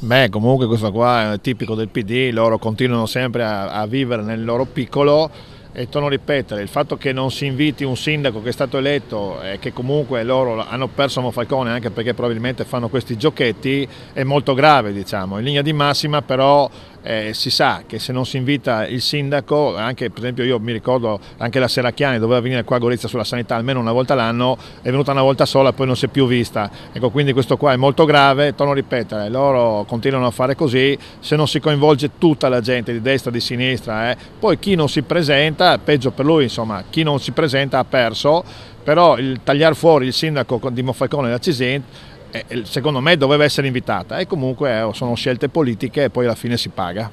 Beh, comunque questo qua è tipico del PD, loro continuano sempre a, a vivere nel loro piccolo e torno a ripetere, il fatto che non si inviti un sindaco che è stato eletto e che comunque loro hanno perso Monfalcone anche perché probabilmente fanno questi giochetti è molto grave diciamo, in linea di massima però eh, si sa che se non si invita il sindaco, anche per esempio io mi ricordo anche la Seracchiani doveva venire qua a Gorizia sulla sanità almeno una volta l'anno, è venuta una volta sola e poi non si è più vista, ecco quindi questo qua è molto grave, torno a ripetere, loro continuano a fare così, se non si coinvolge tutta la gente di destra, di sinistra, eh, poi chi non si presenta, peggio per lui insomma, chi non si presenta ha perso, però il tagliare fuori il sindaco di Monfalcone da Cisint secondo me doveva essere invitata e comunque eh, sono scelte politiche e poi alla fine si paga.